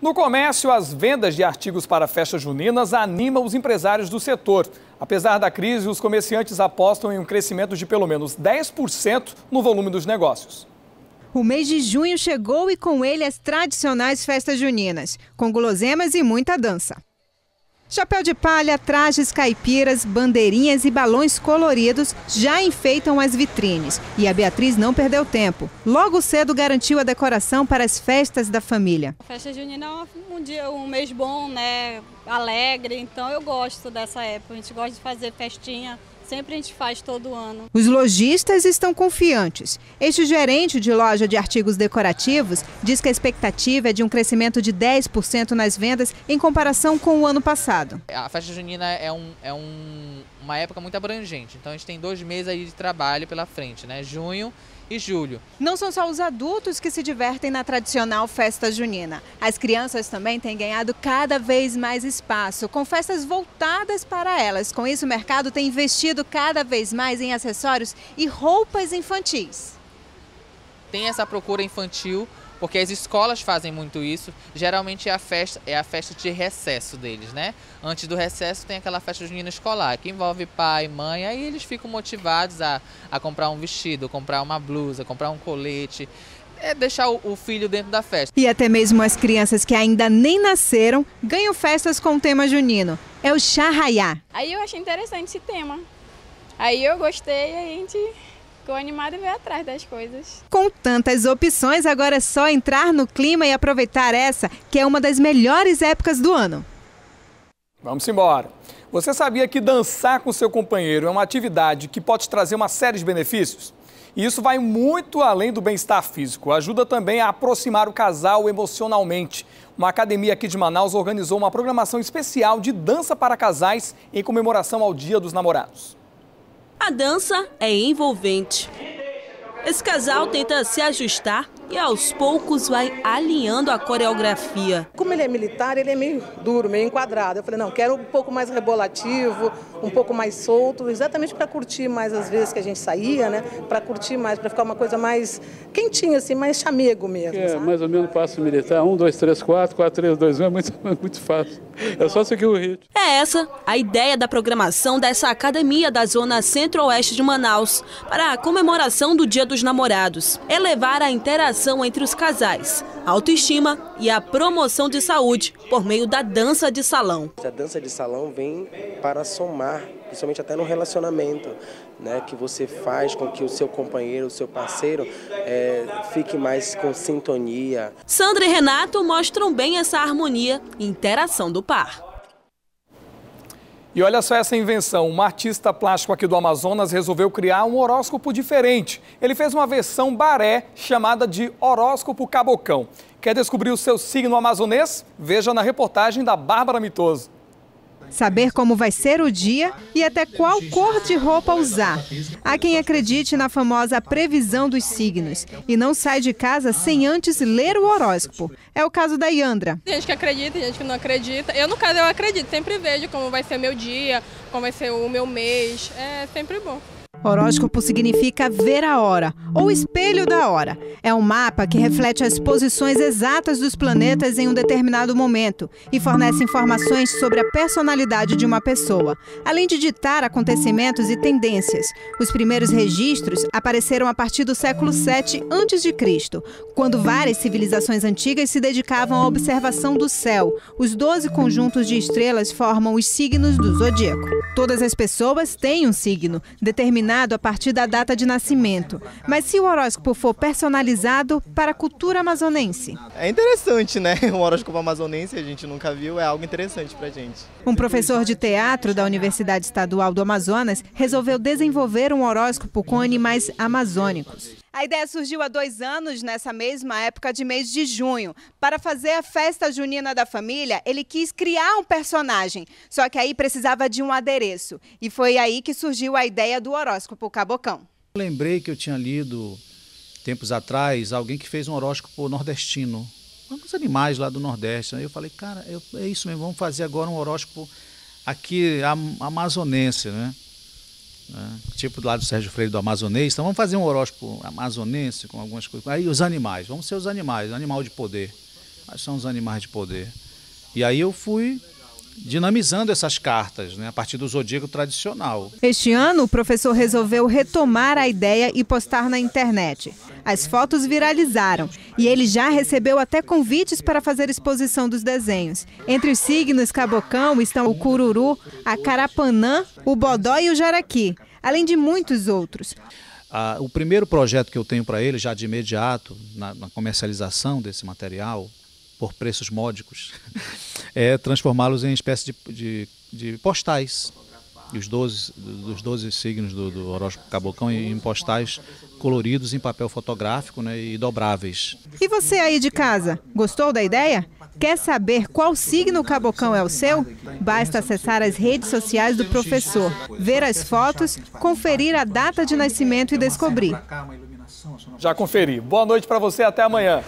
No comércio, as vendas de artigos para festas juninas animam os empresários do setor. Apesar da crise, os comerciantes apostam em um crescimento de pelo menos 10% no volume dos negócios. O mês de junho chegou e com ele as tradicionais festas juninas, com guloseimas e muita dança. Chapéu de palha, trajes caipiras, bandeirinhas e balões coloridos já enfeitam as vitrines. E a Beatriz não perdeu tempo. Logo cedo garantiu a decoração para as festas da família. A festa junina é um dia, um mês bom, né? Alegre, então eu gosto dessa época. A gente gosta de fazer festinha Sempre a gente faz todo ano. Os lojistas estão confiantes. Este gerente de loja de artigos decorativos diz que a expectativa é de um crescimento de 10% nas vendas em comparação com o ano passado. A festa junina é, um, é um, uma época muito abrangente, então a gente tem dois meses aí de trabalho pela frente, né? Junho e julho. Não são só os adultos que se divertem na tradicional festa junina. As crianças também têm ganhado cada vez mais espaço, com festas voltadas para elas. Com isso, o mercado tem investido cada vez mais em acessórios e roupas infantis. Tem essa procura infantil porque as escolas fazem muito isso. Geralmente é a festa, é a festa de recesso deles, né? Antes do recesso tem aquela festa junina escolar, que envolve pai, mãe, aí eles ficam motivados a, a comprar um vestido, comprar uma blusa, comprar um colete. É deixar o, o filho dentro da festa. E até mesmo as crianças que ainda nem nasceram ganham festas com o tema junino. É o charraiá. Aí eu achei interessante esse tema. Aí eu gostei e a gente ficou animado e veio atrás das coisas. Com tantas opções, agora é só entrar no clima e aproveitar essa, que é uma das melhores épocas do ano. Vamos embora. Você sabia que dançar com seu companheiro é uma atividade que pode trazer uma série de benefícios? E isso vai muito além do bem-estar físico. Ajuda também a aproximar o casal emocionalmente. Uma academia aqui de Manaus organizou uma programação especial de dança para casais em comemoração ao Dia dos Namorados. A dança é envolvente. Esse casal tenta se ajustar e aos poucos vai alinhando a coreografia. Como ele é militar, ele é meio duro, meio enquadrado. Eu falei, não, quero um pouco mais rebolativo, um pouco mais solto, exatamente para curtir mais as vezes que a gente saía, né? Para curtir mais, para ficar uma coisa mais quentinha, assim, mais chamego mesmo. É, sabe? mais ou menos passo militar, um, dois, três, quatro, quatro, três, dois, um, é muito, muito fácil. É só seguir o ritmo. É essa a ideia da programação dessa academia da zona centro-oeste de Manaus para a comemoração do Dia dos Namorados. Elevar a interação entre os casais, a autoestima e a promoção de saúde por meio da dança de salão. A dança de salão vem para somar, principalmente até no relacionamento, né, que você faz com que o seu companheiro, o seu parceiro é, fique mais com sintonia. Sandra e Renato mostram bem essa harmonia e interação do par. E olha só essa invenção. Um artista plástico aqui do Amazonas resolveu criar um horóscopo diferente. Ele fez uma versão baré chamada de horóscopo cabocão. Quer descobrir o seu signo amazonês? Veja na reportagem da Bárbara Mitoso saber como vai ser o dia e até qual cor de roupa usar. Há quem acredite na famosa previsão dos signos e não sai de casa sem antes ler o horóscopo. É o caso da Yandra. Tem gente que acredita, tem gente que não acredita. Eu, no caso, eu acredito. Sempre vejo como vai ser meu dia, como vai ser o meu mês. É sempre bom. Horóscopo significa ver a hora, ou espelho da hora. É um mapa que reflete as posições exatas dos planetas em um determinado momento e fornece informações sobre a personalidade de uma pessoa, além de ditar acontecimentos e tendências. Os primeiros registros apareceram a partir do século 7 a.C., quando várias civilizações antigas se dedicavam à observação do céu. Os 12 conjuntos de estrelas formam os signos do zodíaco. Todas as pessoas têm um signo determinado determinado a partir da data de nascimento. Mas se o horóscopo for personalizado para a cultura amazonense? É interessante, né? Um horóscopo amazonense a gente nunca viu, é algo interessante para gente. Um professor de teatro da Universidade Estadual do Amazonas resolveu desenvolver um horóscopo com animais amazônicos. A ideia surgiu há dois anos, nessa mesma época de mês de junho. Para fazer a festa junina da família, ele quis criar um personagem, só que aí precisava de um adereço. E foi aí que surgiu a ideia do horóscopo Cabocão. lembrei que eu tinha lido, tempos atrás, alguém que fez um horóscopo nordestino, alguns animais lá do Nordeste. Aí eu falei, cara, eu, é isso mesmo, vamos fazer agora um horóscopo aqui am amazonense, né? Né? Tipo lá do Sérgio Freire do amazonês. Então vamos fazer um horóscopo amazonense com algumas coisas. Aí os animais, vamos ser os animais, animal de poder. Quais são os animais de poder? E aí eu fui dinamizando essas cartas, né, a partir do zodíaco tradicional. Este ano, o professor resolveu retomar a ideia e postar na internet. As fotos viralizaram e ele já recebeu até convites para fazer exposição dos desenhos. Entre os signos cabocão estão o cururu, a carapanã, o bodó e o jaraqui, além de muitos outros. Ah, o primeiro projeto que eu tenho para ele, já de imediato, na, na comercialização desse material, por preços módicos, é transformá-los em espécie de, de, de postais. E os 12, dos 12 signos do, do horóscopo cabocão em postais coloridos em papel fotográfico né, e dobráveis. E você aí de casa, gostou da ideia? Quer saber qual signo cabocão é o seu? Basta acessar as redes sociais do professor, ver as fotos, conferir a data de nascimento e descobrir. Já conferi. Boa noite para você, até amanhã.